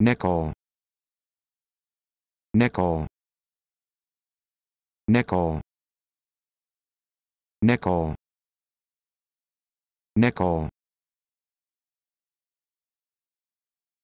nickel. Nickel. Nickel. Nickel. Nickel.